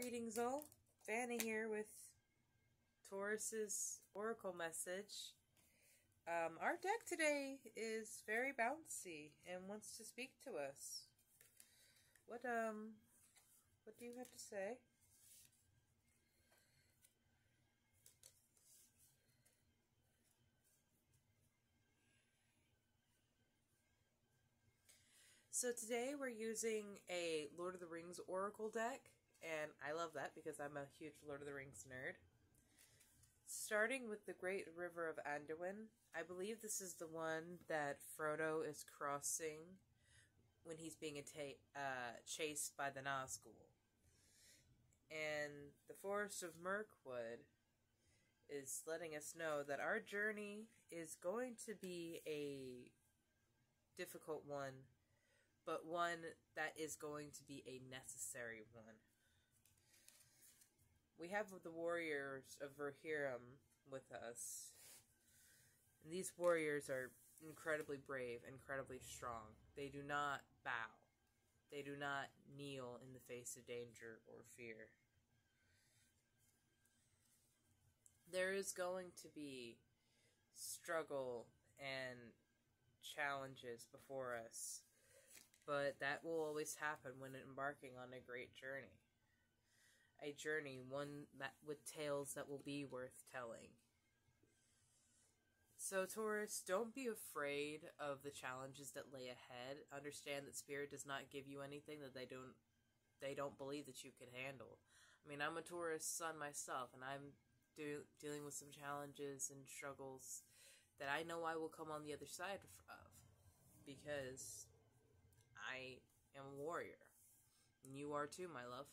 Greetings all. Fanny here with Taurus's Oracle message. Um, our deck today is very bouncy and wants to speak to us. What um what do you have to say? So today we're using a Lord of the Rings Oracle deck, and I love that because I'm a huge Lord of the Rings nerd. Starting with the Great River of Anduin, I believe this is the one that Frodo is crossing when he's being uh, chased by the Nazgul. And the Forest of Mirkwood is letting us know that our journey is going to be a difficult one but one that is going to be a necessary one. We have the warriors of Rohirrim um, with us. And these warriors are incredibly brave, incredibly strong. They do not bow. They do not kneel in the face of danger or fear. There is going to be struggle and challenges before us but that will always happen when embarking on a great journey. A journey, one that with tales that will be worth telling. So, Taurus, don't be afraid of the challenges that lay ahead. Understand that Spirit does not give you anything that they don't they don't believe that you can handle. I mean, I'm a Taurus sun myself, and I'm do, dealing with some challenges and struggles that I know I will come on the other side of because I am a warrior. And you are too, my love.